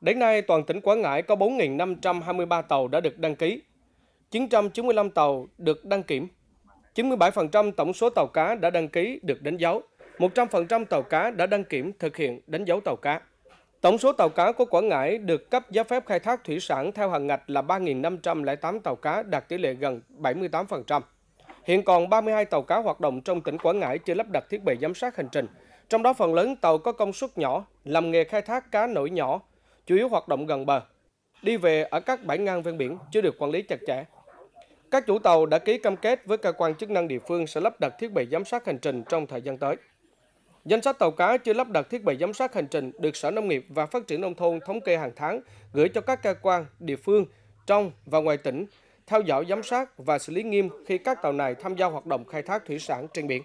Đến nay, toàn tỉnh Quảng Ngãi có 4.523 tàu đã được đăng ký, 995 tàu được đăng kiểm, 97% tổng số tàu cá đã đăng ký được đánh dấu, 100% tàu cá đã đăng kiểm thực hiện đánh dấu tàu cá. Tổng số tàu cá của Quảng Ngãi được cấp giấy phép khai thác thủy sản theo hàng ngạch là 3.508 tàu cá, đạt tỷ lệ gần 78%. Hiện còn 32 tàu cá hoạt động trong tỉnh Quảng Ngãi chưa lắp đặt thiết bị giám sát hành trình. Trong đó phần lớn tàu có công suất nhỏ, làm nghề khai thác cá nổi nhỏ, chủ yếu hoạt động gần bờ. Đi về ở các bãi ngang ven biển chưa được quản lý chặt chẽ. Các chủ tàu đã ký cam kết với cơ quan chức năng địa phương sẽ lắp đặt thiết bị giám sát hành trình trong thời gian tới. Danh sách tàu cá chưa lắp đặt thiết bị giám sát hành trình được Sở Nông nghiệp và Phát triển Nông thôn thống kê hàng tháng gửi cho các cơ quan, địa phương trong và ngoài tỉnh, theo dõi giám sát và xử lý nghiêm khi các tàu này tham gia hoạt động khai thác thủy sản trên biển.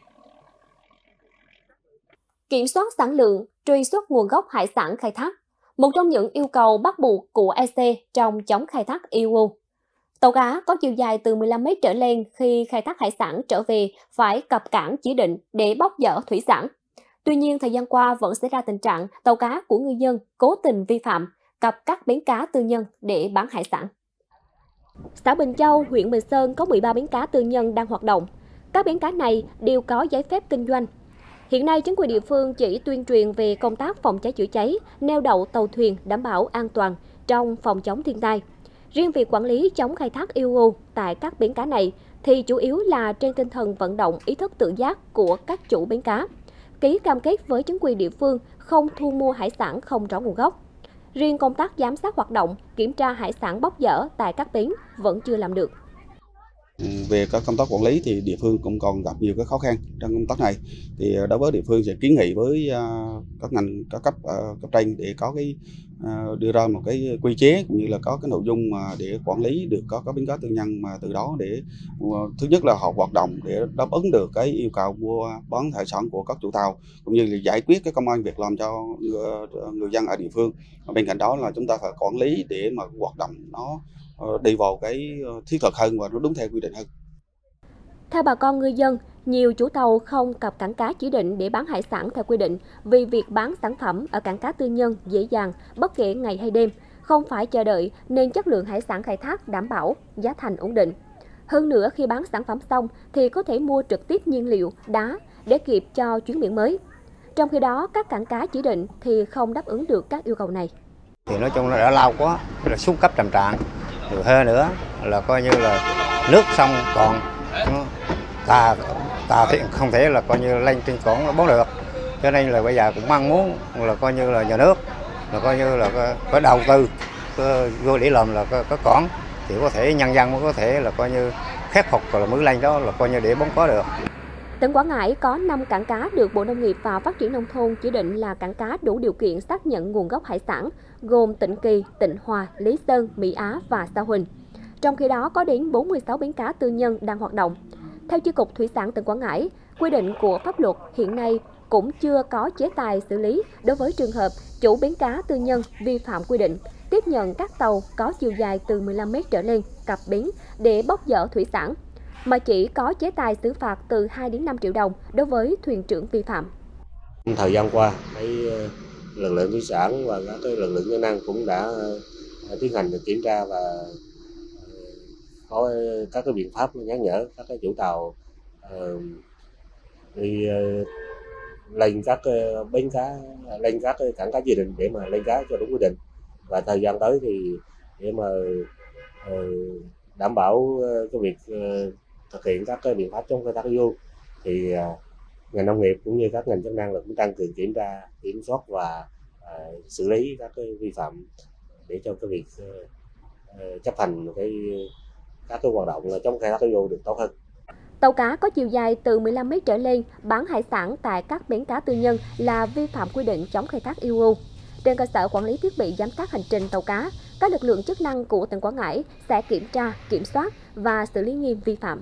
Kiểm soát sản lượng, truy xuất nguồn gốc hải sản khai thác, một trong những yêu cầu bắt buộc của EC trong chống khai thác EU. Tàu cá có chiều dài từ 15 mét trở lên khi khai thác hải sản trở về phải cập cảng chỉ định để bóc dỡ thủy sản. Tuy nhiên, thời gian qua vẫn xảy ra tình trạng tàu cá của ngư dân cố tình vi phạm, cập các bến cá tư nhân để bán hải sản. Xã Bình Châu, huyện Bình Sơn có 13 bến cá tư nhân đang hoạt động. Các bến cá này đều có giấy phép kinh doanh. Hiện nay, chính quyền địa phương chỉ tuyên truyền về công tác phòng cháy chữa cháy, neo đậu tàu thuyền đảm bảo an toàn trong phòng chống thiên tai. Riêng việc quản lý chống khai thác IUU tại các bến cá này thì chủ yếu là trên tinh thần vận động ý thức tự giác của các chủ bến cá ký cam kết với chính quyền địa phương không thu mua hải sản không rõ nguồn gốc. Riêng công tác giám sát hoạt động, kiểm tra hải sản bóc dở tại các bến vẫn chưa làm được. Về các công tác quản lý thì địa phương cũng còn gặp nhiều cái khó khăn trong công tác này. Thì ờ, đối với địa phương sẽ kiến nghị với ờ, các ngành các cấp ờ, cấp trên để có cái đưa ra một cái quy chế cũng như là có cái nội dung mà để quản lý được có các biến cá tư nhân mà từ đó để thứ nhất là họ hoạt động để đáp ứng được cái yêu cầu mua bán hải sản của các chủ tàu cũng như là giải quyết cái công an việc làm cho người, người dân ở địa phương bên cạnh đó là chúng ta phải quản lý để mà hoạt động nó đi vào cái thiết thực hơn và nó đúng theo quy định hơn theo bà con ngư dân, nhiều chủ tàu không cập cảng cá chỉ định để bán hải sản theo quy định vì việc bán sản phẩm ở cảng cá tư nhân dễ dàng bất kể ngày hay đêm, không phải chờ đợi nên chất lượng hải sản khai thác đảm bảo, giá thành ổn định. Hơn nữa khi bán sản phẩm xong thì có thể mua trực tiếp nhiên liệu, đá để kịp cho chuyến biển mới. Trong khi đó, các cảng cá chỉ định thì không đáp ứng được các yêu cầu này. Thì nói chung là đã lâu quá, là xuống cấp trầm trạng. Rồi hơn nữa là coi như là nước sông còn. Tà tà thiện không thể là coi như lên trên cổng bón được. Cho nên là bây giờ cũng mong muốn là coi như là nhà nước là coi như là có, có đầu tư có, vô để làm là có, có cổng thì có thể nhân dân mới có thể là coi như khép phục rồi là mới lên đó là coi như để bóng có được. Tỉnh Quảng Ngãi có 5 cảng cá được Bộ Nông nghiệp và Phát triển Nông thôn chỉ định là cảng cá đủ điều kiện xác nhận nguồn gốc hải sản, gồm Tịnh Kỳ, Tịnh Hòa, Lý Sơn, Mỹ Á và Sa Huỳnh. Trong khi đó có đến 46 bến cá tư nhân đang hoạt động. Theo Chi cục Thủy sản tỉnh Quảng Ngãi, quy định của pháp luật hiện nay cũng chưa có chế tài xử lý đối với trường hợp chủ bến cá tư nhân vi phạm quy định tiếp nhận các tàu có chiều dài từ 15 mét trở lên cập bến để bóc dỡ thủy sản, mà chỉ có chế tài xử phạt từ 2 đến 5 triệu đồng đối với thuyền trưởng vi phạm. Thời gian qua, cái ờ, lực lượng thủy sản và các lực lượng chức năng cũng đã ờ, tiến hành kiểm tra và ờ, có các cái biện pháp nhắc nhở các cái chủ tàu uh, đi uh, lên các uh, bến cá lên các cảng cá gia định để mà lên cá cho đúng quy định và thời gian tới thì để mà đảm bảo cái việc thực hiện các cái biện pháp chống khai thác vô thì à, ngành nông nghiệp cũng như các ngành chức năng là cũng tăng cường kiểm tra kiểm soát và à, xử lý các cái vi phạm để cho cái việc ờ, ờ, chấp hành cái các cái hoạt động chống khai thác thủy được tốt hơn. Tàu cá có chiều dài từ 15 mét trở lên bán hải sản tại các bến cá tư nhân là vi phạm quy định chống khai thác IUU. Trên cơ sở quản lý thiết bị giám sát hành trình tàu cá, các lực lượng chức năng của tỉnh Quảng Ngãi sẽ kiểm tra, kiểm soát và xử lý nghiêm vi phạm.